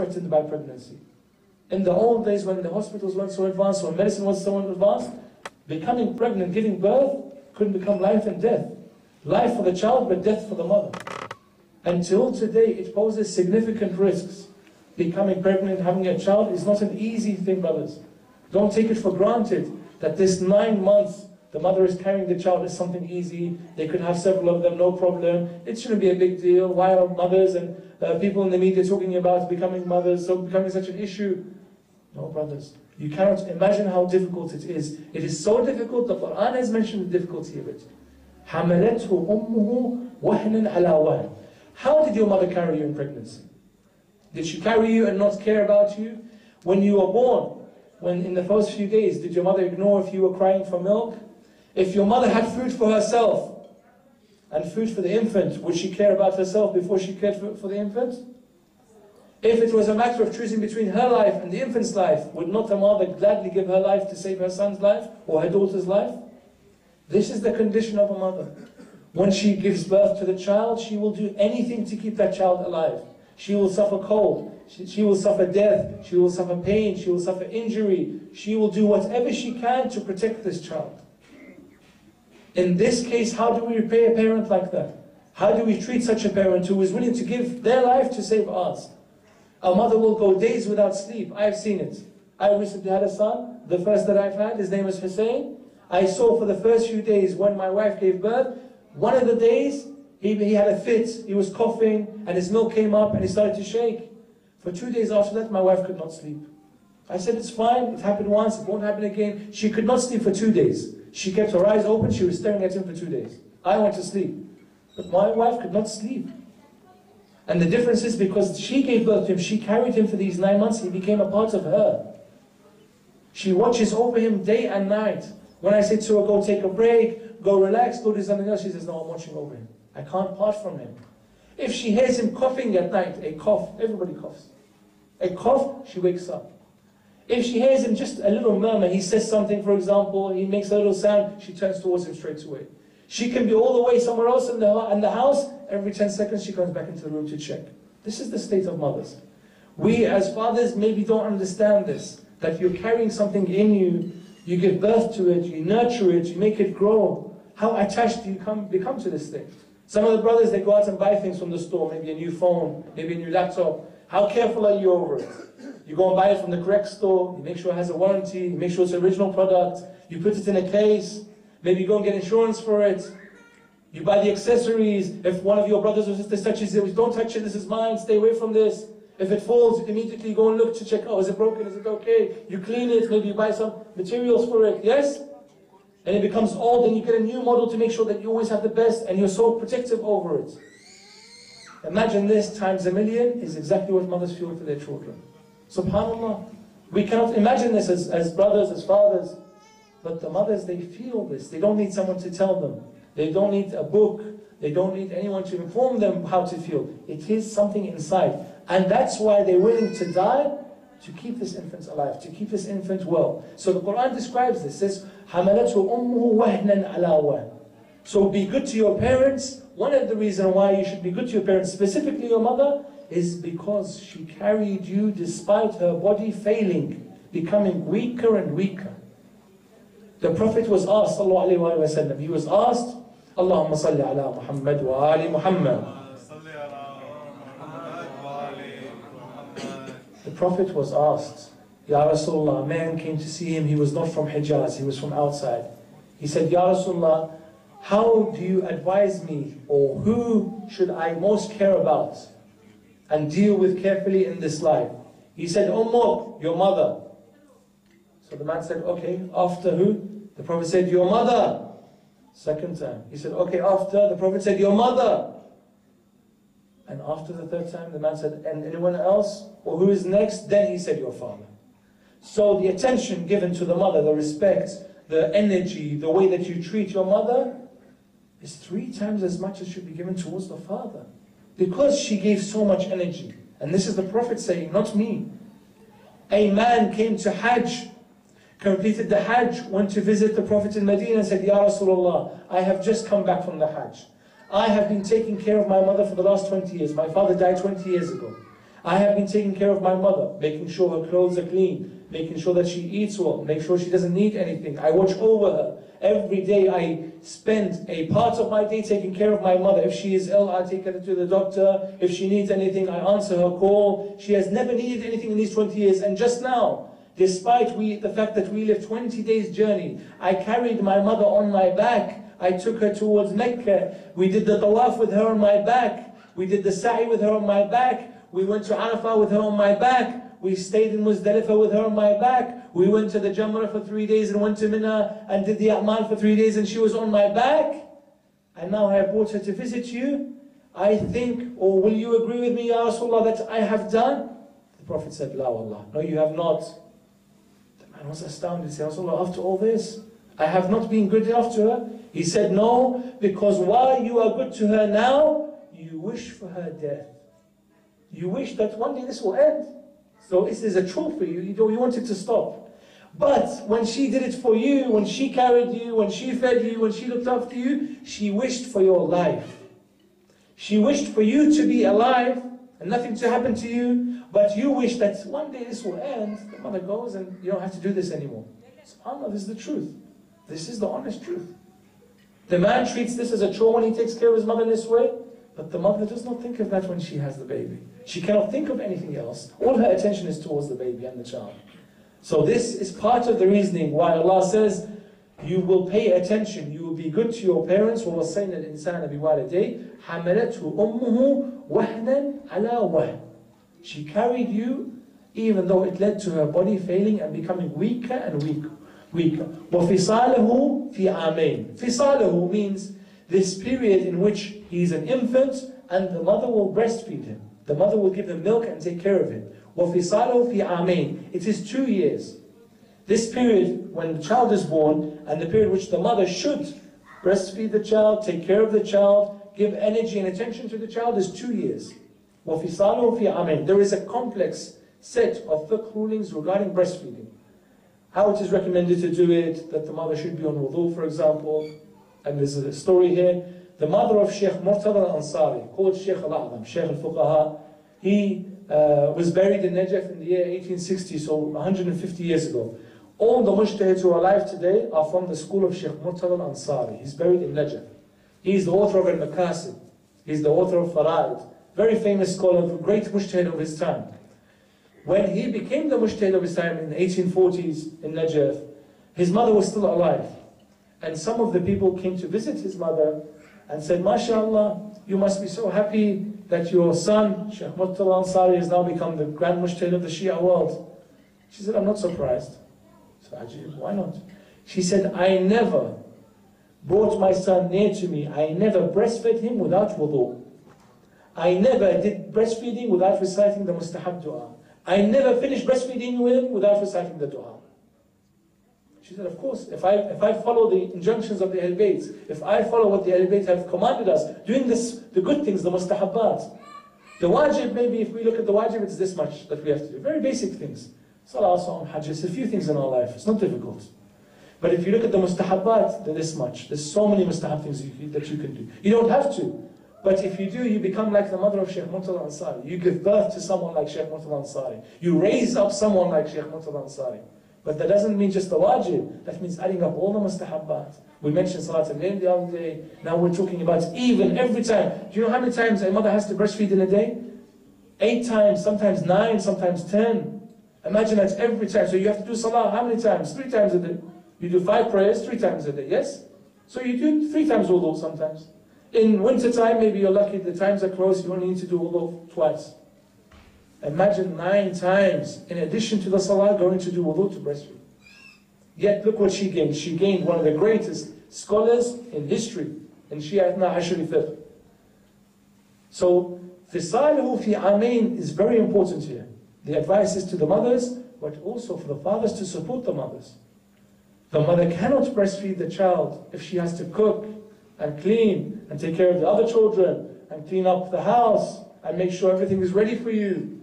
threatened by pregnancy. In the old days when the hospitals weren't so advanced, when medicine was so advanced, becoming pregnant, giving birth, could become life and death. Life for the child, but death for the mother. Until today, it poses significant risks. Becoming pregnant, having a child is not an easy thing, brothers. Don't take it for granted that this nine months the mother is carrying the child is something easy. They could have several of them, no problem. It shouldn't be a big deal. Why are mothers and uh, people in the media talking about becoming mothers, so becoming such an issue? No, brothers. You cannot imagine how difficult it is. It is so difficult, the Quran has mentioned the difficulty of it. حَمَلَتْهُ أُمُّهُ وَهْنًا عَلَى وَهْنٍ How did your mother carry you in pregnancy? Did she carry you and not care about you? When you were born, when in the first few days, did your mother ignore if you were crying for milk? If your mother had food for herself and food for the infant, would she care about herself before she cared for, for the infant? If it was a matter of choosing between her life and the infant's life, would not a mother gladly give her life to save her son's life or her daughter's life? This is the condition of a mother. When she gives birth to the child, she will do anything to keep that child alive. She will suffer cold. She, she, will suffer death. She will suffer pain. She will suffer injury. She will do whatever she can to protect this child. In this case, how do we repay a parent like that? How do we treat such a parent who is willing to give their life to save ours? A mother will go days without sleep. I've seen it. I recently had a son, the first that I've had, his name is Hussein. I saw for the first few days when my wife gave birth, one of the days he, he had a fit, he was coughing, and his milk came up and he started to shake. For two days after that, my wife could not sleep. I said, it's fine, it happened once, it won't happen again. She could not sleep for two days. She kept her eyes open, she was staring at him for two days. I went to sleep. But my wife could not sleep. And the difference is because she gave birth to him, she carried him for these nine months, he became a part of her. She watches over him day and night. When I say to her, go take a break, go relax, go do something else, she says, no, I'm watching over him. I can't part from him. If she hears him coughing at night, a cough, everybody coughs. A cough, she wakes up. If she hears him just a little murmur, he says something, for example, he makes a little sound, she turns towards him straight away. She can be all the way somewhere else in the, in the house, every 10 seconds she comes back into the room to check. This is the state of mothers. We as fathers maybe don't understand this, that you're carrying something in you, you give birth to it, you nurture it, you make it grow. How attached do you come, become to this thing? Some of the brothers, they go out and buy things from the store, maybe a new phone, maybe a new laptop. How careful are you over it? You go and buy it from the correct store, you make sure it has a warranty, you make sure it's original product, you put it in a case, maybe you go and get insurance for it. You buy the accessories. If one of your brothers or sisters touches it, don't touch it, this is mine, stay away from this. If it falls, immediately go and look to check, oh, is it broken, is it okay? You clean it, maybe you buy some materials for it, yes? And it becomes old and you get a new model to make sure that you always have the best and you're so protective over it. Imagine this times a million is exactly what mothers feel for their children. SubhanAllah. We cannot imagine this as, as brothers, as fathers. But the mothers, they feel this. They don't need someone to tell them. They don't need a book. They don't need anyone to inform them how to feel. It is something inside. And that's why they're willing to die to keep this infant alive, to keep this infant well. So the Quran describes this. It says, حَمَلَتْهُ أُمُّهُ وَهْنًا عَلَى وَهْنٍ So be good to your parents. One of the reasons why you should be good to your parents, specifically your mother, is because she carried you despite her body failing, becoming weaker and weaker. The Prophet was asked, وسلم, he was asked, Allahumma salli ala Muhammad wa ali Muhammad. The Prophet was asked, Ya Rasulullah, a man came to see him, he was not from Hijaz, he was from outside. He said, Ya Rasulullah, how do you advise me, or who should I most care about? And deal with carefully in this life. He said, oh, Ummuk, your mother. So the man said, okay, after who? The Prophet said, your mother. Second time. He said, okay, after. The Prophet said, your mother. And after the third time, the man said, and anyone else? Or who is next? Then he said, your father. So the attention given to the mother, the respect, the energy, the way that you treat your mother, is three times as much as should be given towards the father. Because she gave so much energy. And this is the Prophet saying, not me. A man came to Hajj, completed the Hajj, went to visit the Prophet in Medina and said, Ya Rasulullah, I have just come back from the Hajj. I have been taking care of my mother for the last 20 years. My father died 20 years ago. I have been taking care of my mother, making sure her clothes are clean, making sure that she eats well, make sure she doesn't need anything. I watch over her. Every day I spend a part of my day taking care of my mother. If she is ill, I take her to the doctor. If she needs anything, I answer her call. She has never needed anything in these 20 years. And just now, despite we, the fact that we live 20 days journey, I carried my mother on my back. I took her towards Mecca. We did the tawaf with her on my back. We did the sa'i with her on my back. We went to Arafah with her on my back. We stayed in Muzdalifah with her on my back. We went to the Jamrah for three days and went to Mina and did the A'mal for three days and she was on my back. And now I have brought her to visit you. I think, or will you agree with me, Ya Rasulullah, that I have done? The Prophet said, La Allah. No, you have not. The man was astounded. He said, Rasulullah, after all this, I have not been good enough to her. He said, No, because while you are good to her now, you wish for her death. You wish that one day this will end. So this is a trophy. You, you, you want it to stop. But when she did it for you, when she carried you, when she fed you, when she looked after you, she wished for your life. She wished for you to be alive and nothing to happen to you, but you wish that one day this will end. The mother goes and you don't have to do this anymore. SubhanAllah, this is the truth. This is the honest truth. The man treats this as a chore when he takes care of his mother this way, but the mother does not think of that when she has the baby. She cannot think of anything else. All her attention is towards the baby and the child. So this is part of the reasoning why Allah says, you will pay attention, you will be good to your parents. وَوَصَّيْنَا الْإِنسَانَ بِوَالِدَيْهِ حَمَلَتْهُ أُمُّهُ وَهْنًا عَلَى وَهْنٍ She carried you even though it led to her body failing and becoming weaker and weaker. weaker. وَفِصَالَهُ فِي عَامَيْنِ Fisalahu means this period in which he's an infant and the mother will breastfeed him. The mother will give him milk and take care of him. وَفِصَالَهُ فِي عَامَيْنِ It is two years. This period when the child is born and the period which the mother should breastfeed the child, take care of the child, give energy and attention to the child is two years. وَفِصَالُهُ فِي عَامَيْنِ There is a complex set of fiqh rulings regarding breastfeeding. How it is recommended to do it, that the mother should be on wudu, for example. and there's a story here. The mother of Sheikh Murtada al-Ansari, called Sheikh al-A'zam, Sheikh al-Fuqaha, he uh, was buried in Najaf in the year 1860, so 150 years ago. All the mujtahids who are alive today are from the school of Sheikh Murtada al-Ansari. He's buried in Najaf. He's the author of Al-Makasib. He's the author of Fara'id. Very famous scholar, great mujtahid of his time. When he became the mujtahid of his time in the 1840s in Najaf, his mother was still alive. And some of the people came to visit his mother and said, MashaAllah, you must be so happy that your son, Sheikh Murtada Ansari, has now become the grand mujtahid of the Shia world. She said, I'm not surprised. So Ajib, why not? She said, I never brought my son near to me. I never breastfed him without wudu. I never did breastfeeding without reciting the mustahab dua. I never finished breastfeeding with him without reciting the dua. She said, of course, if I, if I follow the injunctions of the Ahl if I follow what the Ahl have commanded us, doing this, the good things, the mustahabbat, the wajib, maybe if we look at the wajib, it's this much that we have to do. Very basic things. Salah, Sawm, Hajj, a few things in our life. It's not difficult. But if you look at the mustahabbat, they're this much. There's so many mustahab things you, that you can do. You don't have to. But if you do, you become like the mother of Sheikh Murtada Ansari. You give birth to someone like Sheikh Murtada Ansari. You raise up someone like Sheikh Murtada Ansari. But that doesn't mean just the wajib. That means adding up all the mustahabbat. We mentioned Salat al-Layl the other day. Now we're talking about even every time. Do you know how many times a mother has to breastfeed in a day? Eight times, sometimes nine, sometimes ten. Imagine that every time. So you have to do salah how many times? Three times a day. You do five prayers three times a day, yes? So you do three times wudu sometimes. In winter time, maybe you're lucky, the times are close, you only need to do wudu twice. Imagine nine times, in addition to the salah, going to do wudu to breastfeed. Yet look what she gained. She gained one of the greatest scholars in history, and in Shia Ashri fiqh. So, fisaluhu fi amain is very important here. The advice is to the mothers, but also for the fathers to support the mothers. The mother cannot breastfeed the child if she has to cook and clean and take care of the other children and clean up the house and make sure everything is ready for you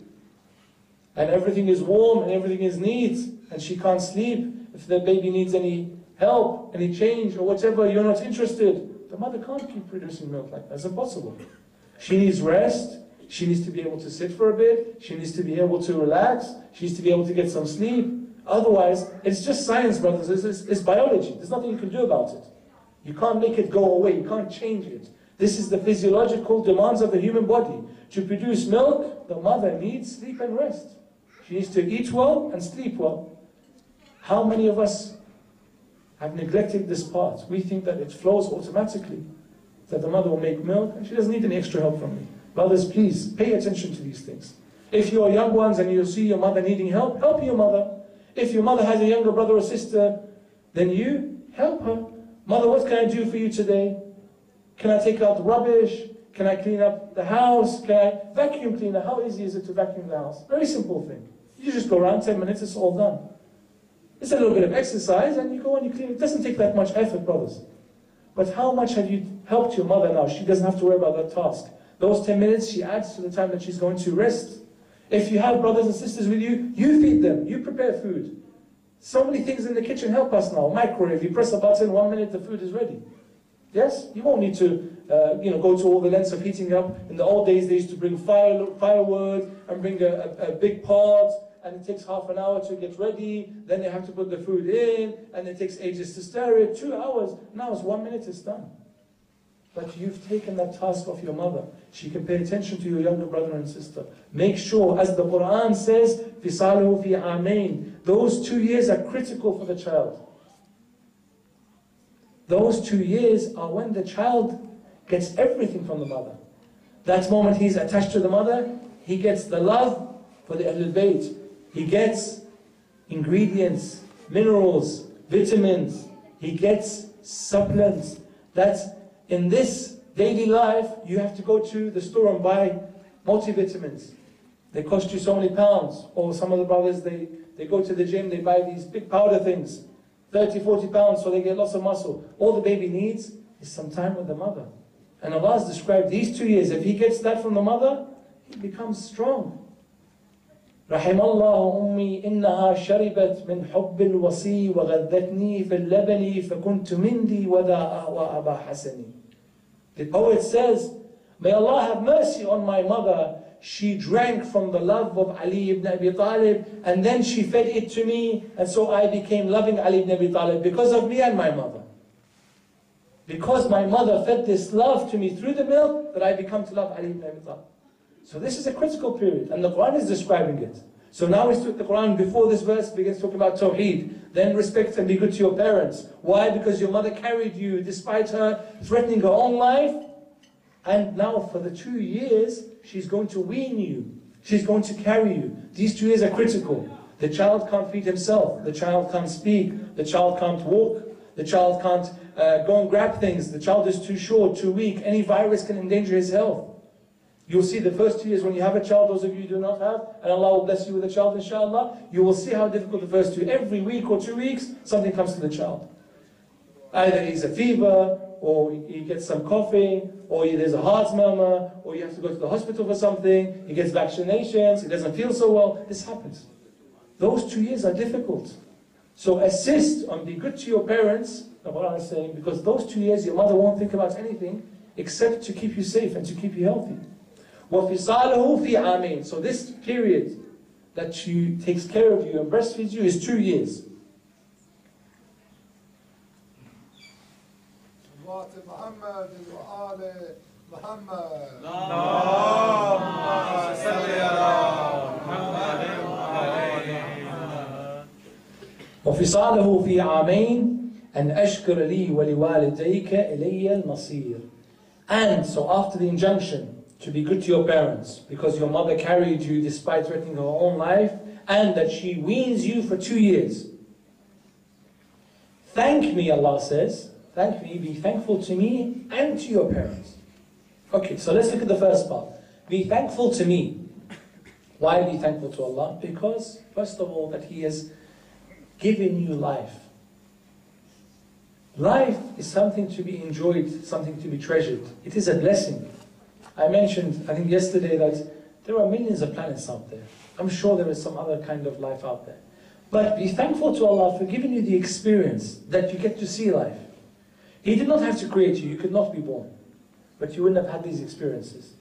and everything is warm and everything is neat and she can't sleep if the baby needs any help, any change or whatever, you're not interested. The mother can't keep producing milk like that. It's impossible. She needs rest. She needs to be able to sit for a bit. She needs to be able to relax. She needs to be able to get some sleep. Otherwise, it's just science, brothers. It's, it's, it's biology. There's nothing you can do about it. You can't make it go away. You can't change it. This is the physiological demands of the human body. To produce milk, the mother needs sleep and rest. She needs to eat well and sleep well. How many of us have neglected this part? We think that it flows automatically, that the mother will make milk and she doesn't need any extra help from me. Brothers, please pay attention to these things. If you are young ones and you see your mother needing help, help your mother. If your mother has a younger brother or sister, then you help her. Mother, what can I do for you today? Can I take out the rubbish? Can I clean up the house? Can I vacuum cleaner? How easy is it to vacuum the house? Very simple thing. You just go around 10 minutes, it's all done. It's a little bit of exercise and you go and you clean. It doesn't take that much effort, brothers. But how much have you helped your mother now? She doesn't have to worry about that task. Those 10 minutes she adds to the time that she's going to rest. If you have brothers and sisters with you, you feed them, you prepare food. So many things in the kitchen help us now. Microwave, you press a button, one minute the food is ready. Yes, you won't need to, uh, you know, go to all the lengths of heating up. In the old days, they used to bring fire, firewood and bring a, a, a big pot, and it takes half an hour to get ready. Then they have to put the food in, and it takes ages to stir it. Two hours. Now it's one minute, it's done. But you've taken that task off your mother. She can pay attention to your younger brother and sister. Make sure, as the Quran says, فِصَالُهُ فِي عَامَيْن Those two years are critical for the child. Those two years are when the child gets everything from the mother. That moment he's attached to the mother, he gets the love for the Ahlul Bayt. He gets ingredients, minerals, vitamins. He gets supplements. That's in this daily life, you have to go to the store and buy multivitamins. They cost you so many pounds. Or some of the brothers, they, they go to the gym, they buy these big powder things. 30, 40 pounds so they get lots of muscle. All the baby needs is some time with the mother. And Allah has described these two years. If he gets that from the mother, he becomes strong. رحم الله أمي إنها شربت من حب الوصي وغذتني في اللبن فكنت منذ وذا أهوى أبا حسني. The poet says, May Allah have mercy on my mother she drank from the love of Ali ibn Abi Talib and then she fed it to me and so I became loving Ali ibn Abi Talib because of me and my mother. Because my mother fed this love to me through the milk that I become to love Ali ibn Abi Talib. So this is a critical period and the Quran is describing it. So now we took the Quran before this verse begins talking about Tawheed. Then respect and be good to your parents. Why? Because your mother carried you despite her threatening her own life. And now for the two years, She's going to wean you. She's going to carry you. These two years are critical. The child can't feed himself. The child can't speak. The child can't walk. The child can't uh, go and grab things. The child is too short, too weak. Any virus can endanger his health. You'll see the first two years when you have a child, those of you do not have, and Allah will bless you with a child, inshallah, you will see how difficult the first two. Every week or two weeks, something comes to the child. Either he's a fever, or he gets some coughing, or there's a heart murmur, or you have to go to the hospital for something, he gets vaccinations, he doesn't feel so well. This happens. Those two years are difficult. So assist and be good to your parents, Quran is saying, because those two years your mother won't think about anything except to keep you safe and to keep you healthy. وَفِصَالُهُ فِي عَامِينَ So this period that she takes care of you and breastfeeds you is two years. محمد وآل محمد اللهم صل على محمد وفصاله في عامين أن أشكر لي ولوالديك إلي المصير And so after the injunction to be good to your parents because your mother carried you despite threatening her own life and that she weans you for two years. Thank me, Allah says, Thank me, be thankful to me and to your parents. Okay, so let's look at the first part. Be thankful to me. Why be thankful to Allah? Because, first of all, that He has given you life. Life is something to be enjoyed, something to be treasured. It is a blessing. I mentioned, I think yesterday, that there are millions of planets out there. I'm sure there is some other kind of life out there. But be thankful to Allah for giving you the experience that you get to see life. He did not have to create you. You could not be born. But you wouldn't have had these experiences.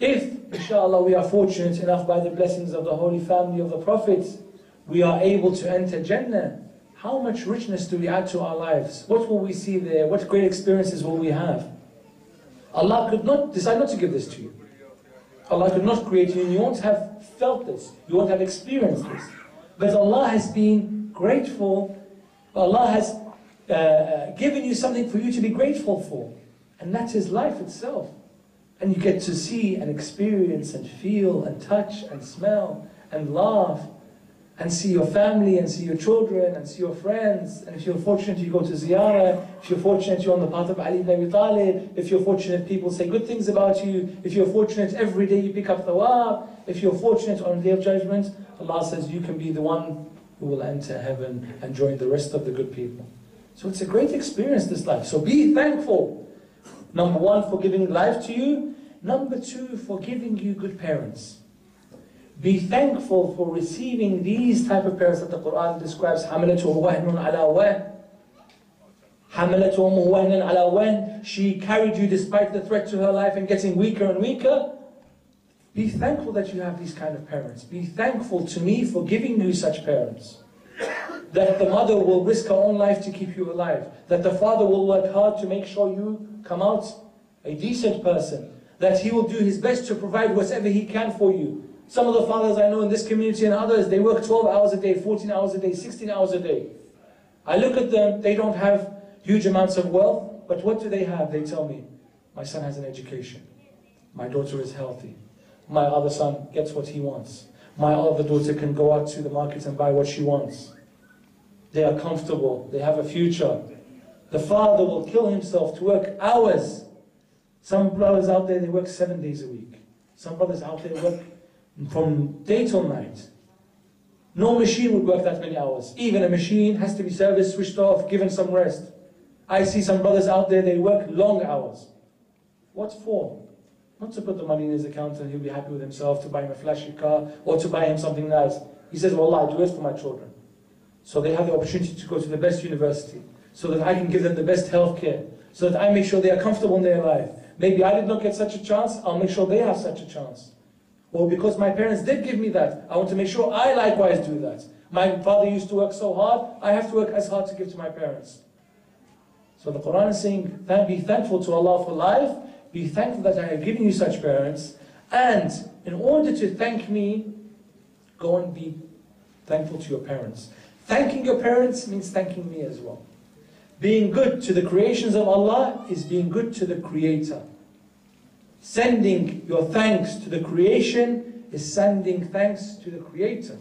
If, inshallah, we are fortunate enough by the blessings of the Holy Family of the Prophets, we are able to enter Jannah, how much richness do we add to our lives? What will we see there? What great experiences will we have? Allah could not decide not to give this to you. Allah could not create you and you won't have felt this. You won't have experienced this. But Allah has been grateful. Allah has uh, uh, given you something for you to be grateful for. And that is life itself. And you get to see and experience and feel and touch and smell and laugh and see your family and see your children and see your friends. And if you're fortunate, you go to ziyarah. If you're fortunate, you're on the path of Ali ibn Abi Talib. If you're fortunate, people say good things about you. If you're fortunate, every day you pick up the thawab. If you're fortunate on the day of judgment, Allah says you can be the one who will enter heaven and join the rest of the good people. So it's a great experience, this life. So be thankful. Number one, for giving life to you. Number two, for giving you good parents Be thankful for receiving these type of parents that the Quran describes. حَمَلَتُهُ وَهْنٌ عَلَى وَهْنٍ حَمَلَتُهُ وَهْنًا عَلَى وَهْنٍ She carried you despite the threat to her life and getting weaker and weaker. Be thankful that you have these kind of parents. Be thankful to me for giving you such parents. That the mother will risk her own life to keep you alive. That the father will work hard to make sure you come out a decent person. That he will do his best to provide whatever he can for you. Some of the fathers I know in this community and others, they work 12 hours a day, 14 hours a day, 16 hours a day. I look at them, they don't have huge amounts of wealth, but what do they have? They tell me, my son has an education. My daughter is healthy. My other son gets what he wants. My other daughter can go out to the market and buy what she wants. They are comfortable. They have a future. The father will kill himself to work hours. Some brothers out there, they work seven days a week. Some brothers out there work from day till night. No machine would work that many hours. Even a machine has to be serviced, switched off, given some rest. I see some brothers out there, they work long hours. What for? Not to put the money in his account and he'll be happy with himself, to buy him a flashy car, or to buy him something nice. He says, well, I do it for my children. So they have the opportunity to go to the best university, so that I can give them the best health care, so that I make sure they are comfortable in their life. Maybe I did not get such a chance, I'll make sure they have such a chance. Or because my parents did give me that, I want to make sure I likewise do that. My father used to work so hard, I have to work as hard to give to my parents. So the Quran is saying, be thankful to Allah for life, be thankful that I have given you such parents, and in order to thank me, go and be thankful to your parents. Thanking your parents means thanking me as well. Being good to the creations of Allah is being good to the Creator. Sending your thanks to the creation is sending thanks to the Creator.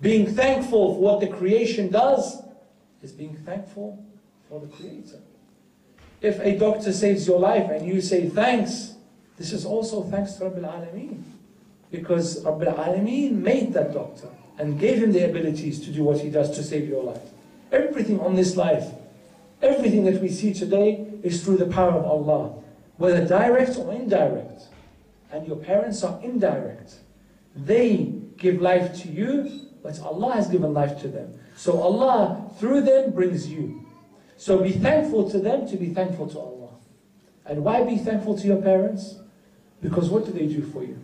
Being thankful for what the creation does is being thankful for the Creator. If a doctor saves your life and you say thanks, this is also thanks to Rabbil Alameen. Because Rabbil Alameen made that doctor and gave him the abilities to do what he does to save your life. Everything on this life, everything that we see today is through the power of Allah whether direct or indirect, and your parents are indirect, they give life to you, but Allah has given life to them. So Allah, through them, brings you. So be thankful to them to be thankful to Allah. And why be thankful to your parents? Because what do they do for you?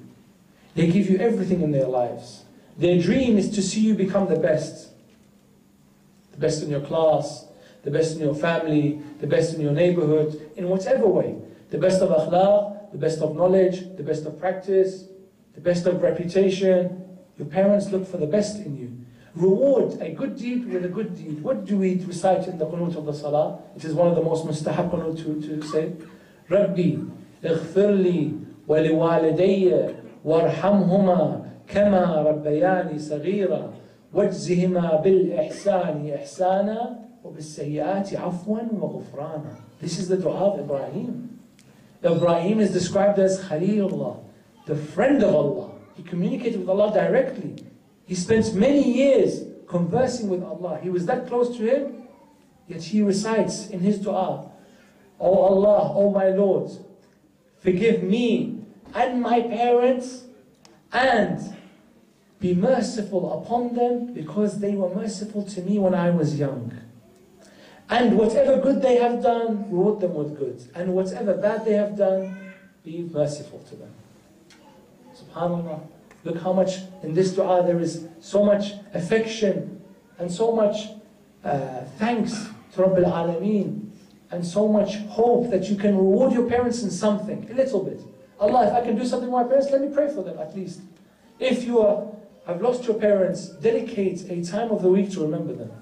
They give you everything in their lives. Their dream is to see you become the best. The best in your class, the best in your family, the best in your neighborhood, in whatever way the best of akhlaq, the best of knowledge, the best of practice, the best of reputation. Your parents look for the best in you. Reward a good deed with a good deed. What do we recite in the qunut of the salah? It is one of the most mustahab qunut to, to say. ربي اغفر لي ولوالدي وارحمهما كما ربياني صغيرا واجزهما بالإحسان إحسانا وبالسيئات عفوا وغفرانا. This is the dua of Ibrahim. Ibrahim is described as Khalilullah, the friend of Allah. He communicated with Allah directly. He spent many years conversing with Allah. He was that close to Him, yet he recites in his dua, O Allah, O my Lord, forgive me and my parents and be merciful upon them because they were merciful to me when I was young. And whatever good they have done, reward them with good. And whatever bad they have done, be merciful to them. SubhanAllah. Look how much in this dua there is so much affection and so much uh, thanks to Rabbil Alameen and so much hope that you can reward your parents in something, a little bit. Allah, if I can do something for my parents, let me pray for them at least. If you are, have lost your parents, dedicate a time of the week to remember them.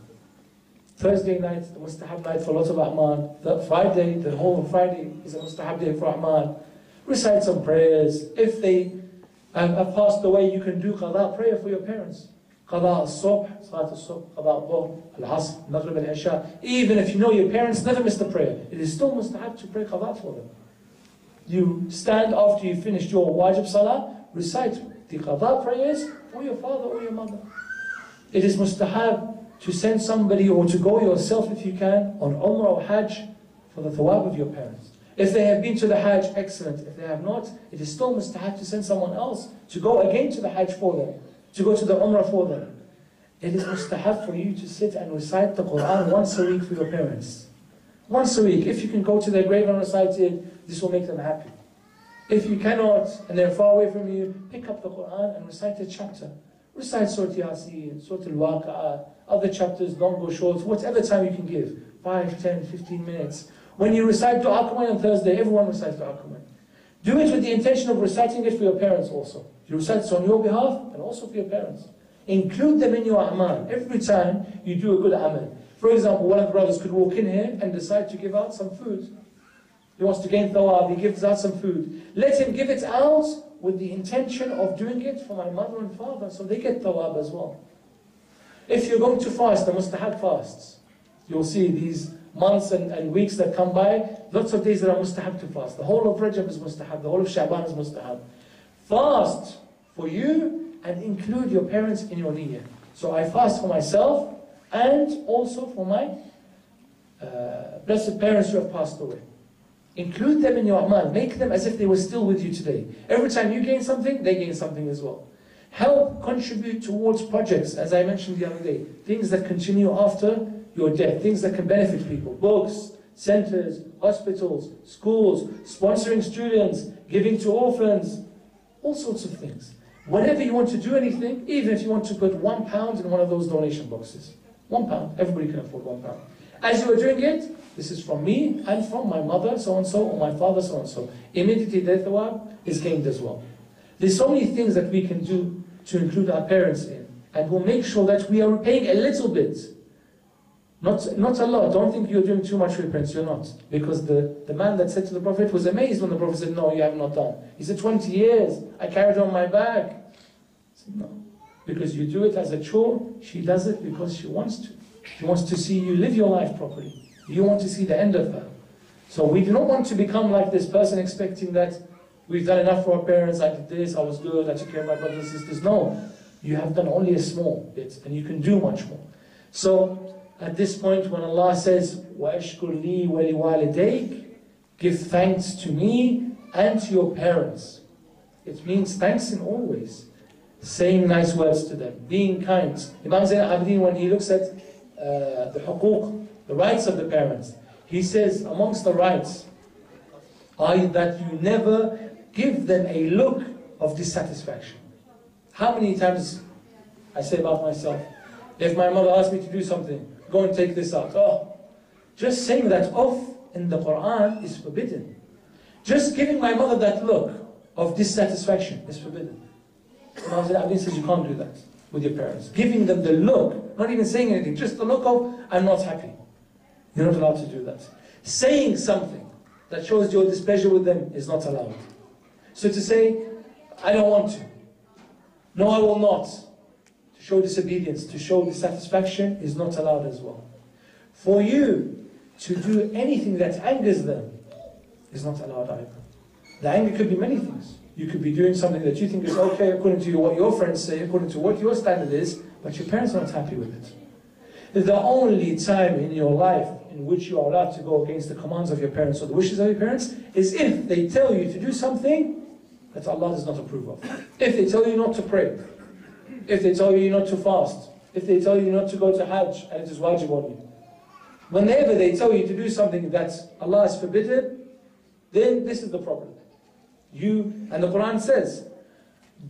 Thursday night, the mustahab night for lots of A'mal. The Friday, the whole Friday is a mustahab day for A'mal. Recite some prayers. If they have, have passed away, you can do qada prayer for your parents. Qada al-subh, salat al-subh, qada al-dhuhr, al-asr, al-isha. Even if you know your parents never miss the prayer, it is still mustahab to pray qada for them. You stand after you finished your wajib salah, recite the qada prayers for your father or your mother. It is mustahab to send somebody or to go yourself if you can on Umrah or Hajj for the thawab of your parents. If they have been to the Hajj, excellent. If they have not, it is still mustahab to send someone else to go again to the Hajj for them, to go to the Umrah for them. It is mustahab for you to sit and recite the Quran once a week for your parents. Once a week. If you can go to their grave and recite it, this will make them happy. If you cannot, and they're far away from you, pick up the Quran and recite a chapter. Recite Surah Yasin, Surah Al-Waqa'ah, other chapters, long or short, whatever time you can give. 5, 10, 15 minutes. When you recite Dua Kumail on Thursday, everyone recites Dua Kumail. Do it with the intention of reciting it for your parents also. You recite it on your behalf and also for your parents. Include them in your amal. Every time you do a good amal. For example, one of the brothers could walk in here and decide to give out some food. He wants to gain thawab, he gives out some food. Let him give it out with the intention of doing it for my mother and father, so they get thawab as well. If you're going to fast, the mustahab fasts. You'll see these months and, and weeks that come by, lots of days that are mustahab to fast. The whole of Rajab is mustahab, the whole of Shaban is mustahab. Fast for you and include your parents in your niyyah. So I fast for myself and also for my uh, blessed parents who have passed away. Include them in your amal. Make them as if they were still with you today. Every time you gain something, they gain something as well. Help contribute towards projects, as I mentioned the other day. Things that continue after your death, things that can benefit people. Books, centers, hospitals, schools, sponsoring students, giving to orphans, all sorts of things. Whenever you want to do anything, even if you want to put one pound in one of those donation boxes. One pound. Everybody can afford one pound. As you are doing it, this is from me and from my mother, so and so, or my father, so and so. Immediately their thawab is gained as well. There's so many things that we can do to include our parents in. And we'll make sure that we are paying a little bit. Not, not a lot. Don't think you're doing too much for your parents. You're not. Because the, the man that said to the Prophet was amazed when the Prophet said, No, you have not done. He said, 20 years. I carried on my back. Said, no. Because you do it as a chore. She does it because she wants to. She wants to see you live your life properly. You want to see the end of her. So we do not want to become like this person expecting that we've done enough for our parents, I did this, I was good, I took care of my brothers and sisters. No, you have done only a small bit and you can do much more. So at this point when Allah says, وَأَشْكُرْ لِي وَلِوَالِدَيْكِ Give thanks to me and to your parents. It means thanks in all ways. Saying nice words to them, being kind. Imam Zain Abidin, when he looks at uh, the huquq, the rights of the parents, he says, amongst the rights, are that you never give them a look of dissatisfaction. How many times I say about myself, if my mother asks me to do something, go and take this out. Oh, just saying that off in the Quran is forbidden. Just giving my mother that look of dissatisfaction is forbidden. Imam Abdin says you can't do that with your parents. Giving them the look, not even saying anything, just the look of, I'm not happy. You're not allowed to do that. Saying something that shows your displeasure with them is not allowed. So to say, I don't want to. No, I will not. To show disobedience, to show dissatisfaction is not allowed as well. For you to do anything that angers them is not allowed either. The anger could be many things. You could be doing something that you think is okay according to what your friends say, according to what your standard is, but your parents are not happy with it. The only time in your life in which you are allowed to go against the commands of your parents or the wishes of your parents is if they tell you to do something that Allah does not approve of. If they tell you not to pray, if they tell you not to fast, if they tell you not to go to Hajj and it is wajib on you. Whenever they tell you to do something that Allah has forbidden, then this is the problem. You, and the Quran says,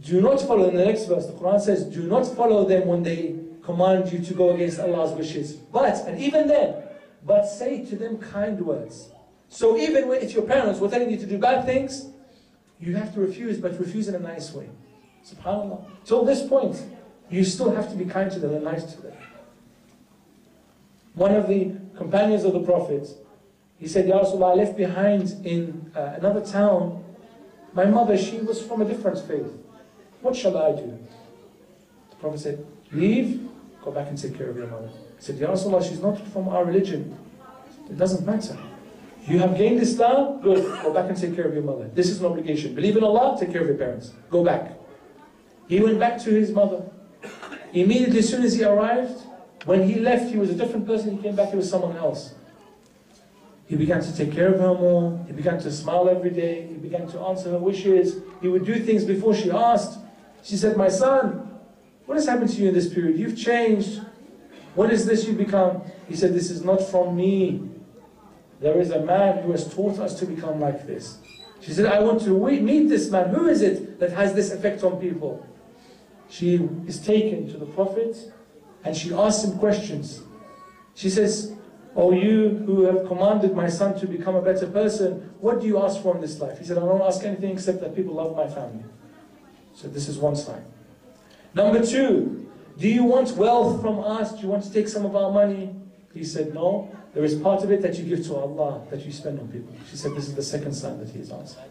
do not follow, in the next verse, the Quran says, do not follow them when they command you to go against Allah's wishes. But, and even then, but say to them kind words. So even when if your parents were telling you to do bad things, you have to refuse, but refuse in a nice way. SubhanAllah. Till this point, you still have to be kind to them and nice to them. One of the companions of the Prophet, he said, Ya Rasulullah, I left behind in uh, another town my mother, she was from a different faith. What shall I do? The Prophet said, Leave, go back and take care of your mother. He said, Ya Rasulullah, she's not from our religion. It doesn't matter. You have gained Islam, good, go back and take care of your mother. This is an obligation. Believe in Allah, take care of your parents. Go back. He went back to his mother. Immediately, as soon as he arrived, when he left, he was a different person. He came back, he was someone else. He began to take care of her more. He began to smile every day. He began to answer her wishes. He would do things before she asked. She said, My son, what has happened to you in this period? You've changed. What is this you've become? He said, This is not from me. There is a man who has taught us to become like this. She said, I want to meet this man. Who is it that has this effect on people? She is taken to the Prophet and she asks him questions. She says, O you who have commanded my son to become a better person, what do you ask for in this life? He said, I don't ask anything except that people love my family. So this is one sign. Number two, do you want wealth from us? Do you want to take some of our money? He said, no. There is part of it that you give to Allah, that you spend on people. She said, this is the second sign that he is answering.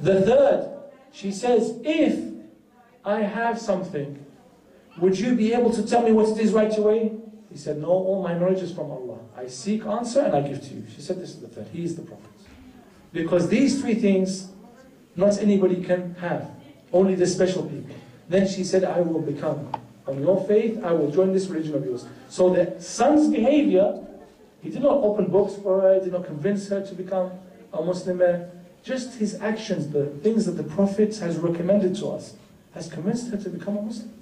The third, she says, if I have something, would you be able to tell me what it is right away? He said, No, all my knowledge is from Allah. I seek answer and I give to you. She said, This is the third. He is the Prophet. Because these three things, not anybody can have. Only the special people. Then she said, I will become on your faith, I will join this religion of yours. So the son's behavior, he did not open books for her, he did not convince her to become a Muslim. Just his actions, the things that the Prophet has recommended to us, has convinced her to become a Muslim.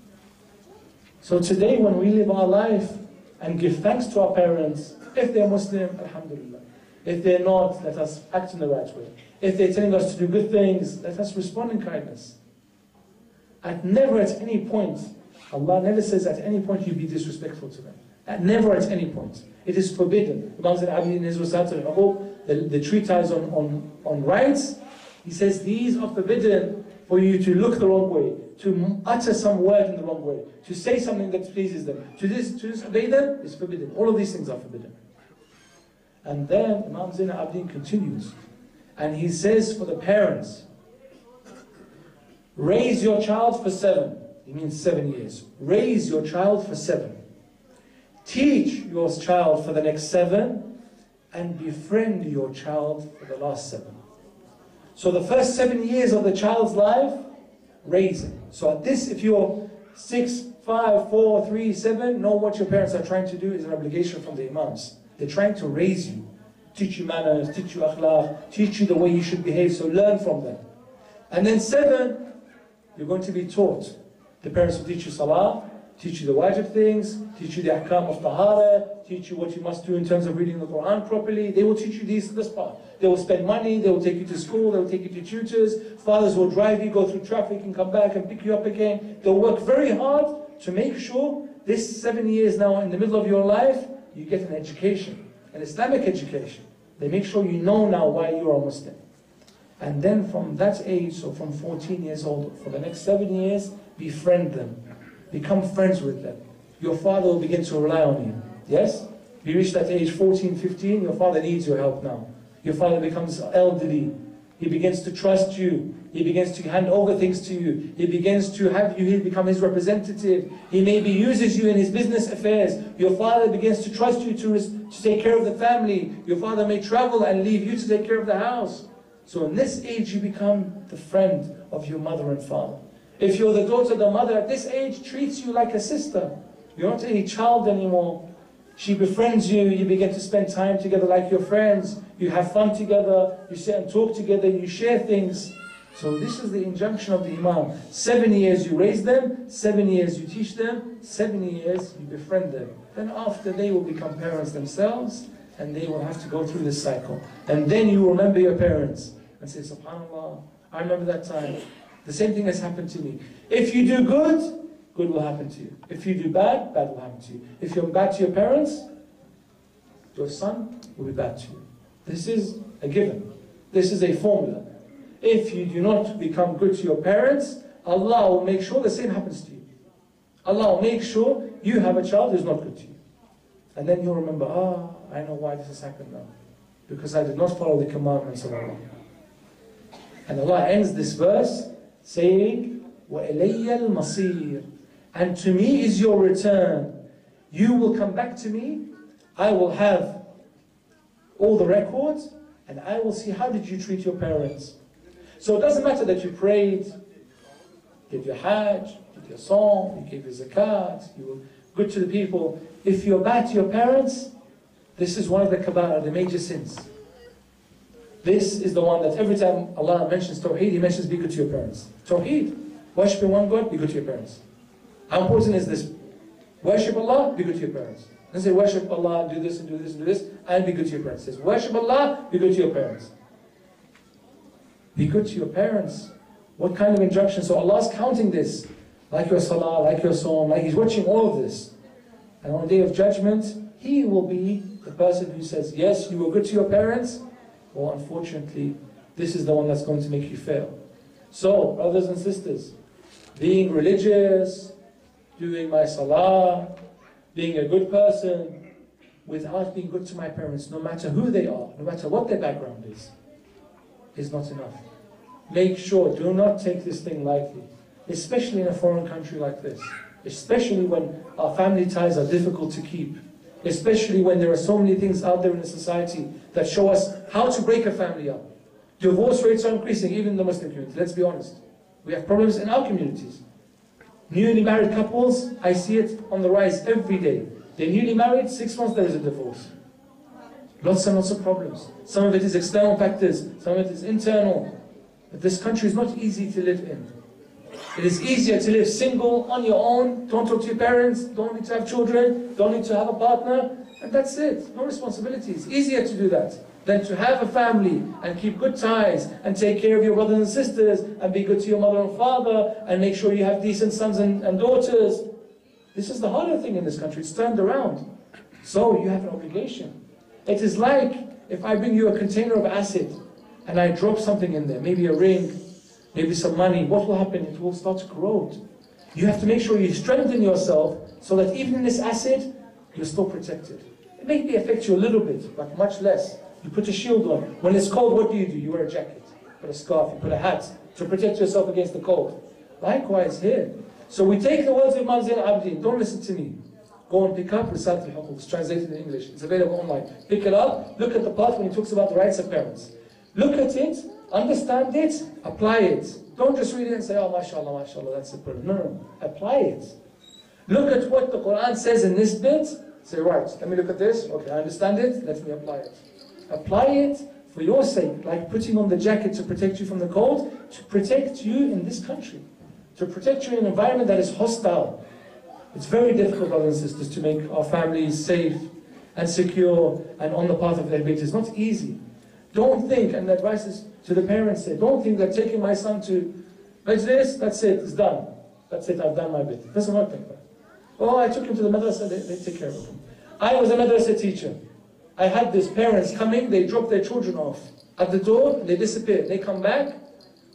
So today when we live our life, and give thanks to our parents. If they're Muslim, Alhamdulillah. If they're not, let us act in the right way. If they're telling us to do good things, let us respond in kindness. At never at any point, Allah never says at any point you be disrespectful to them. At never at any point. It is forbidden. Imam Zain in his the, the treatise on, on, on rights, he says these are forbidden for you to look the wrong way, to utter some word in the wrong way, to say something that pleases them, to, this, to disobey them is forbidden. All of these things are forbidden. And then Imam Zain al-Abidin continues, and he says for the parents, raise your child for seven. He means seven years. Raise your child for seven. Teach your child for the next seven, and befriend your child for the last seven. So the first seven years of the child's life, raising. So this, if you're six, five, four, three, seven, know what your parents are trying to do is an obligation from the imams. They're trying to raise you, teach you manners, teach you akhlaq, teach you the way you should behave, so learn from them. And then seven, you're going to be taught. The parents will teach you salah, teach you the wajib things, teach you the ahkam of tahara, teach you what you must do in terms of reading the Quran properly. They will teach you these, this part. They will spend money, they will take you to school, they will take you to tutors. Fathers will drive you, go through traffic and come back and pick you up again. They'll work very hard to make sure this seven years now in the middle of your life, you get an education, an Islamic education. They make sure you know now why you are a Muslim. And then from that age, so from 14 years old, for the next seven years, befriend them. Become friends with them. Your father will begin to rely on you. Yes? You reach that age 14, 15, your father needs your help now. Your father becomes elderly. He begins to trust you. He begins to hand over things to you. He begins to have you he become his representative. He maybe uses you in his business affairs. Your father begins to trust you to, to take care of the family. Your father may travel and leave you to take care of the house. So in this age, you become the friend of your mother and father. If you're the daughter, the mother at this age treats you like a sister. You're not a child anymore. She befriends you, you begin to spend time together like your friends, you have fun together, you sit and talk together, you share things. So this is the injunction of the Imam. Seven years you raise them, seven years you teach them, seven years you befriend them. Then after they will become parents themselves, and they will have to go through this cycle. And then you remember your parents. and say, SubhanAllah, I remember that time. The same thing has happened to me. If you do good, good will happen to you. If you do bad, bad will happen to you. If you're bad to your parents, your son will be bad to you. This is a given. This is a formula. If you do not become good to your parents, Allah will make sure the same happens to you. Allah will make sure you have a child who's not good to you. And then you'll remember, ah, I know why this has happened now. Because I did not follow the commandments of Allah. And Allah ends this verse saying, وَإِلَيَّ الْمَصِيرِ And to me is your return. You will come back to me. I will have all the records and I will see how did you treat your parents. So it doesn't matter that you prayed, did your hajj, did your sawm, you gave your zakat, you were good to the people. If you're bad to your parents, this is one of the the major sins. This is the one that every time Allah mentions Tawheed, He mentions be good to your parents. Tawheed, worshiping one God, be good to your parents. How important is this? Worship Allah, be good to your parents. Doesn't say worship Allah, do this and do this and do this, and be good to your parents. It says worship Allah, be good to your parents. Be good to your parents. What kind of injunction? So Allah's counting this. Like your salah, like your sawm, like He's watching all of this. And on the day of judgment, He will be the person who says, Yes, you were good to your parents, or unfortunately, this is the one that's going to make you fail. So, brothers and sisters, being religious, doing my salah, being a good person, without being good to my parents, no matter who they are, no matter what their background is, is not enough. Make sure, do not take this thing lightly, especially in a foreign country like this, especially when our family ties are difficult to keep, especially when there are so many things out there in the society that show us how to break a family up. Divorce rates are increasing, even in the Muslim community, let's be honest. We have problems in our communities. Newly married couples, I see it on the rise every day. They're newly married, six months there is a divorce. Lots and lots of problems. Some of it is external factors, some of it is internal. But this country is not easy to live in. It is easier to live single, on your own, don't talk to your parents, don't need to have children, don't need to have a partner, and that's it. No responsibilities. Easier to do that than to have a family and keep good ties and take care of your brothers and sisters and be good to your mother and father and make sure you have decent sons and, and daughters. This is the harder thing in this country. It's turned around. So you have an obligation. It is like if I bring you a container of acid and I drop something in there, maybe a ring, maybe some money, what will happen? It will start to corrode. You have to make sure you strengthen yourself so that even in this acid, you're still protected. It may affect you a little bit, but much less. You put a shield on. When it's cold, what do you do? You wear a jacket, put a scarf, you put a hat to protect yourself against the cold. Likewise here. So we take the words of Imam Zain Abidin. Don't listen to me. Go and pick up Risalat al-Huquq. It's translated in English. It's available online. Pick it up. Look at the part when he talks about the rights of parents. Look at it, understand it, apply it. Don't just read it and say, oh, mashallah, mashallah, that's it. No, no, apply it. Look at what the Quran says in this bit. Say, right, let me look at this. Okay, I understand it. Let me apply it. Apply it for your sake, like putting on the jacket to protect you from the cold, to protect you in this country, to protect you in an environment that is hostile. It's very difficult, brothers and sisters, to make our families safe and secure and on the path of their bait. It's not easy. Don't think, and the advice is to the parents say, don't think that taking my son to this, that's it, it's done. That's it, I've done my bit. It doesn't work like that. Oh, I took him to the madrasa, they, they take care of him. I was a madrasa teacher. I had these parents coming, they drop their children off at the door, they disappear. They come back.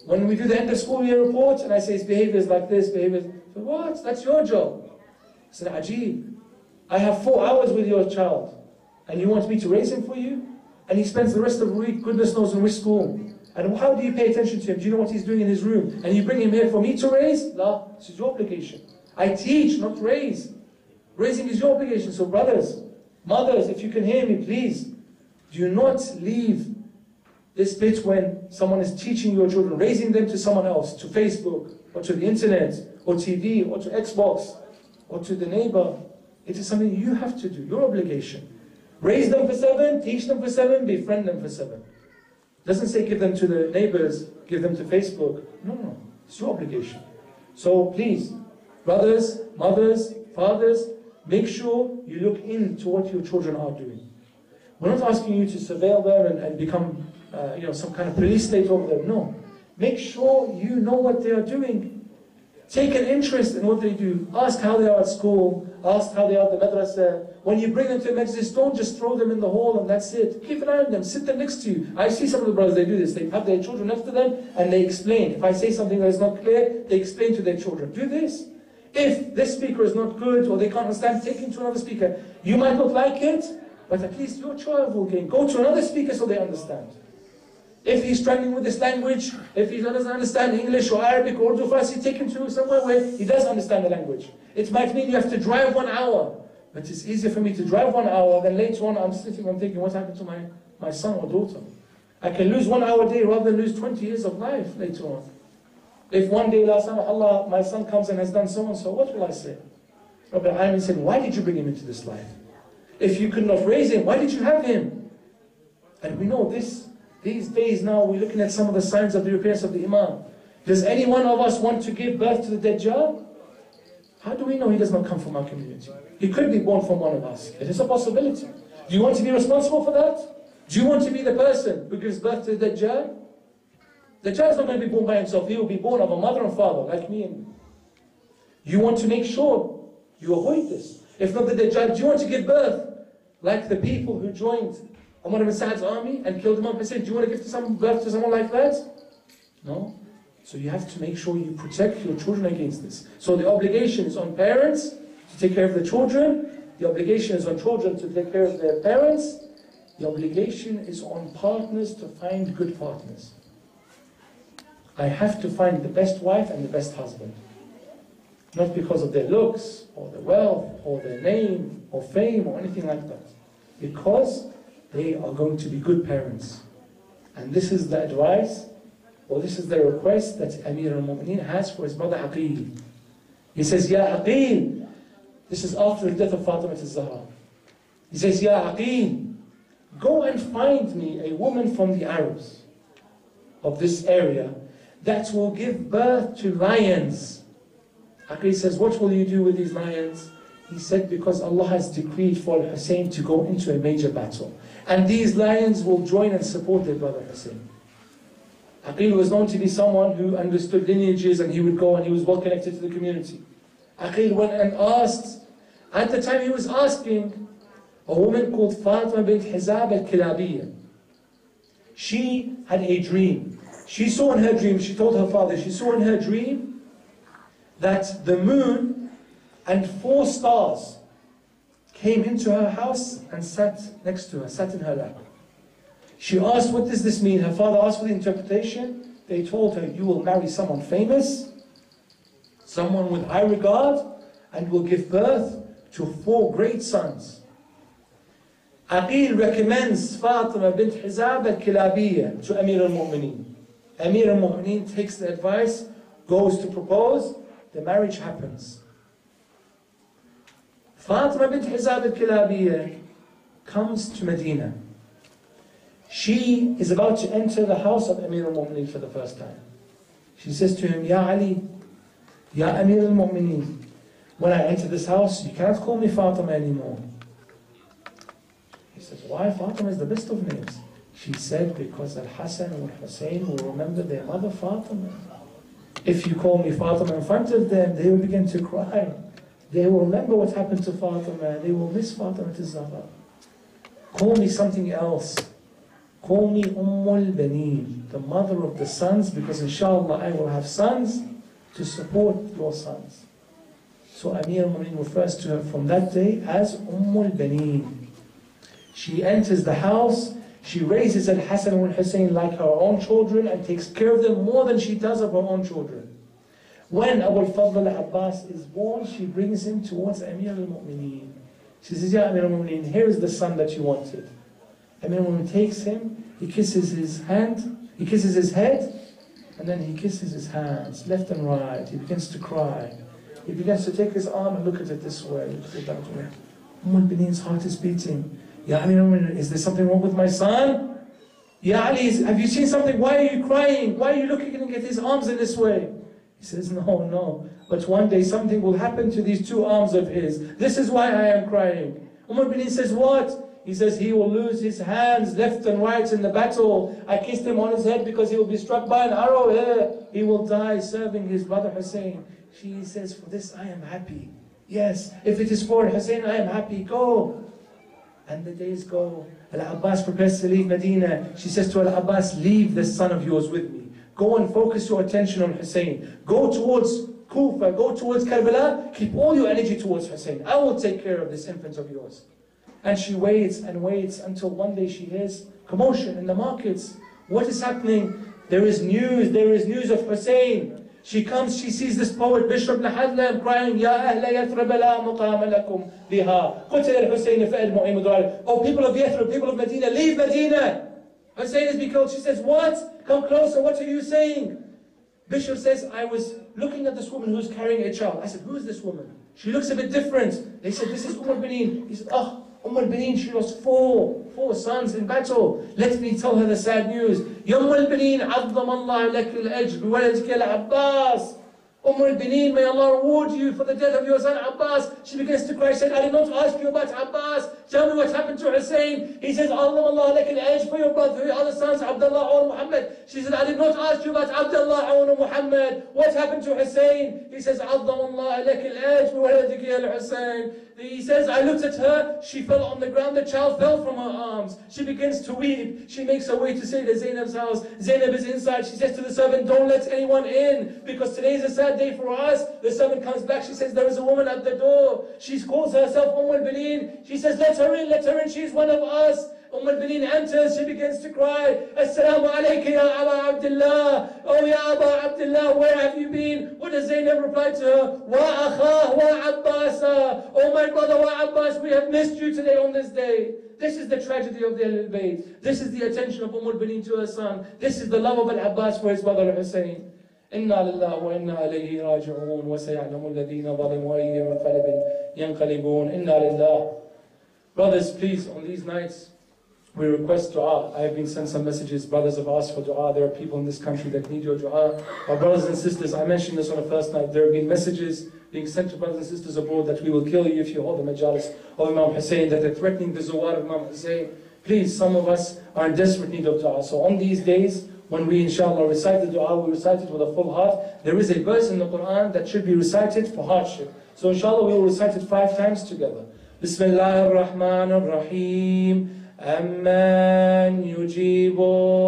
When we do the end of school year report, and I say his behavior is like this, behavior. What? That's your job. I said, Ajib, I have four hours with your child, and you want me to raise him for you? And he spends the rest of the week, goodness knows in which school. And how do you pay attention to him? Do you know what he's doing in his room? And you bring him here for me to raise? No, this is your obligation. I teach, not raise. Raising is your obligation. So brothers, Mothers, if you can hear me, please, do not leave this bit when someone is teaching your children, raising them to someone else, to Facebook, or to the internet, or TV, or to Xbox, or to the neighbor. It is something you have to do, your obligation. Raise them for seven, teach them for seven, befriend them for seven. Doesn't say give them to the neighbors, give them to Facebook. No, no, it's your obligation. So please, brothers, mothers, fathers, Make sure you look into what your children are doing. We're not asking you to surveil them and, and become uh, you know, some kind of police state over them. No. Make sure you know what they are doing. Take an interest in what they do. Ask how they are at school. Ask how they are at the madrasa. When you bring them to a majlis, don't just throw them in the hall and that's it. Keep an eye on them. Sit them next to you. I see some of the brothers, they do this. They have their children next to them and they explain. If I say something that is not clear, they explain to their children. Do this. If this speaker is not good or they can't understand, take him to another speaker. You might not like it, but at least your child will gain. Go to another speaker so they understand. If he's struggling with this language, if he doesn't understand English or Arabic or Urdu, Farsi, take him to somewhere where he does understand the language. It might mean you have to drive one hour, but it's easier for me to drive one hour than later on I'm sitting, I'm thinking, what happened to my, my son or daughter? I can lose one hour a day rather than lose 20 years of life later on. If one day, last Allah, my son comes and has done so and so, what will I say? Rabbi Alamin said, why did you bring him into this life? If you could not raise him, why did you have him? And we know this these days now, we're looking at some of the signs of the appearance of the Imam. Does any one of us want to give birth to the Dajjal? How do we know he does not come from our community? He could be born from one of us. It is a possibility. Do you want to be responsible for that? Do you want to be the person who gives birth to the Dajjal? The child is not going to be born by himself. He will be born of a mother and father, like me and you. You want to make sure you avoid this. If not the Dajjal, do you want to give birth like the people who joined Umar ibn Sa'ad's army and killed Imam Hussein. Do you want to give to some birth to someone like that? No. So you have to make sure you protect your children against this. So the obligation is on parents to take care of the children. The obligation is on children to take care of their parents. The obligation is on partners to find good partners. I have to find the best wife and the best husband. Not because of their looks, or their wealth, or their name, or fame, or anything like that. Because they are going to be good parents. And this is the advice, or this is the request that Amir al-Mu'mineen has for his mother Aqil. He says, Ya Aqil, this is after the death of Fatima al-Zahra. He says, Ya Aqil, go and find me a woman from the Arabs of this area that will give birth to lions. Aqil says, what will you do with these lions? He said, because Allah has decreed for Hussein to go into a major battle. And these lions will join and support their brother Hussein. Aqil was known to be someone who understood lineages and he would go and he was well connected to the community. Aqil went and asked, at the time he was asking, a woman called Fatima bint Hizam al-Kilabiyya. She had a dream. She saw in her dream, she told her father, she saw in her dream that the moon and four stars came into her house and sat next to her, sat in her lap. She asked, what does this mean? Her father asked for the interpretation. They told her, you will marry someone famous, someone with high regard, and will give birth to four great sons. Aqil recommends Fatima bint Hizam al-Kilabiyya to Amir al-Mu'mineen. Amir al-Mu'mineen takes the advice, goes to propose, the marriage happens. Fatima bint Hizam al-Kilabiyya comes to Medina. She is about to enter the house of Amir al-Mu'mineen for the first time. She says to him, Ya Ali, Ya Amir al-Mu'mineen, when I enter this house, you cannot call me Fatima anymore. He says, why? Fatima is the best of names. She said, because Al-Hassan and Hussein will remember their mother Fatima. If you call me Fatima in front of them, they will begin to cry. They will remember what happened to Fatima. They will miss Fatima to Zahra. Call me something else. Call me Ummul Baneen, the mother of the sons, because inshallah I will have sons to support your sons. So Amir al-Mu'min refers to her from that day as Ummul Baneen. She enters the house, she raises Al-Hassan and Hussein like her own children and takes care of them more than she does of her own children. When Abu al-Fadl al-Abbas is born, she brings him towards Amir al-Mu'mineen. She says, Ya Amir al-Mu'mineen, here is the son that you wanted. Amir al-Mu'mineen takes him, he kisses his hand, he kisses his head, and then he kisses his hands, left and right. He begins to cry. He begins to take his arm and look at it this way, look at it that way. Umm al-Baneen's heart is beating. Ya Amir al-Mu'mineen, is there something wrong with my son? Ya Ali, have you seen something? Why are you crying? Why are you looking at his arms in this way? He says, no, no. But one day something will happen to these two arms of his. This is why I am crying. Umar bin says, what? He says he will lose his hands left and right in the battle. I kissed him on his head because he will be struck by an arrow here. He will die serving his brother Hussein. She says, for this I am happy. Yes, if it is for Hussein, I am happy. Go. And the days go. Al-Abbas prepares to leave Medina. She says to Al-Abbas, leave this son of yours with me. Go and focus your attention on Hussein. Go towards Kufa, go towards Karbala. Keep all your energy towards Hussein. I will take care of this infant of yours. And she waits and waits until one day she hears commotion in the markets. What is happening? There is news, there is news of Hussein. She comes, she sees this poet, Bishr ibn Hadhlam, crying, Ya Ahla Yathrib la muqama lakum biha. Qutil al-Hussein fa'al mu'im Oh, people of Yathrib, people of Medina, leave Medina. I say this because she says, What? Come closer, what are you saying? Bishr says, I was looking at this woman who's carrying a child. I said, Who is this woman? She looks a bit different. They said, This is Umar al Benin. He said, Oh, Umar al Benin, she lost four, four sons in battle. Let me tell her the sad news. Ya Umm al Benin, عظم الله لك Umm al-Banin, may Allah reward you for the death of your son Abbas. She begins to cry, she said, I did not ask you about Abbas. Tell me what happened to Hussein. He says, Allah Allah lak al for your brother, your other sons, Abdullah or Muhammad. She said, I did not ask you about Abdullah or Muhammad. What happened to Hussein? He says, Allah Allah lak al-aj for al-Hussein. He says, I looked at her, she fell on the ground, the child fell from her arms. She begins to weep. She makes her way to Sayyidah Zainab's house. Zainab is inside. She says to the servant, don't let anyone in because today is a sad day for us. The servant comes back. She says, there is a woman at the door. She calls herself Umm al-Banin. She says, let her in, let her in. She's one of us. Umm al-Banin enters, she begins to cry, Assalamu alayka ya Aba Abdullah. Oh ya Aba Abdullah, where have you been? What does Zainab reply to her? Wa akha wa Abbasa. Oh my brother wa Abbas, we have missed you today on this day. This is the tragedy of the Ahlul Bayt. This is the attention of Umm al-Banin to her son. This is the love of Al-Abbas for his brother Hussein. إنا لله وإنا إليه راجعون وسيعلم الذين ظلموا أي منقلب ينقلبون إنا لله Brothers, please, on these nights, we request dua. I have been sent some messages. Brothers have asked for dua. There are people in this country that need your dua. Our brothers and sisters, I mentioned this on the first night. There have been messages being sent to brothers and sisters abroad that we will kill you if you hold the majalis of Imam Hussein, that they're threatening the zawar of Imam Hussein. Please, some of us are in desperate need of dua. So on these days, when we inshallah recite the dua, we recite it with a full heart. There is a verse in the Quran that should be recited for hardship. So inshallah we will recite it five times together. Bismillah ar-Rahman ar-Rahim. أمن يجيب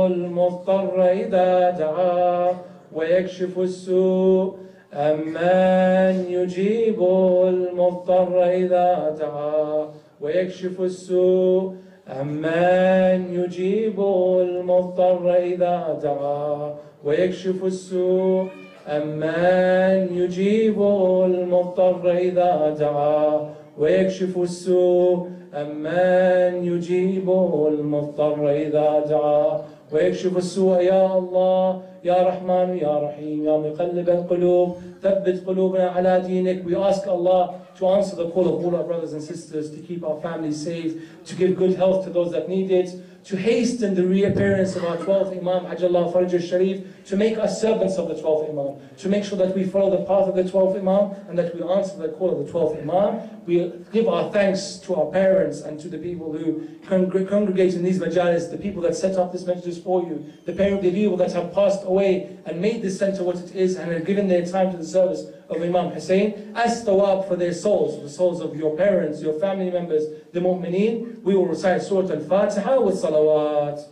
المضطر إذا دعا ويكشف السوء. أمن يجيب المضطر إذا دعا ويكشف السوء. أمن يجيب المضطر إذا دعا ويكشف السوء. أمن يجيب المضطر إذا دعا ويكشف السوء. أمن يجيب المضطر إذا دعا ويكشف السوء يا الله يا رحمن يا رحيم يا مقلب القلوب ثبت قلوبنا على دينك We ask Allah to answer the call of all our brothers and sisters to keep our families safe to give good health to those that need it to hasten the reappearance of our 12th Imam, Ajjalallah Faraj al-Sharif, to make us servants of the 12th Imam, to make sure that we follow the path of the 12th Imam and that we answer the call of the 12th Imam. We give our thanks to our parents and to the people who congregate in these majalis, the people that set up this majlis for you, the parent, the people that have passed away and made this center what it is and have given their time to the service of Imam Hussein. As tawab for their souls, the souls of your parents, your family members, the mu'mineen, we will recite Surah Al-Fatiha with salawat.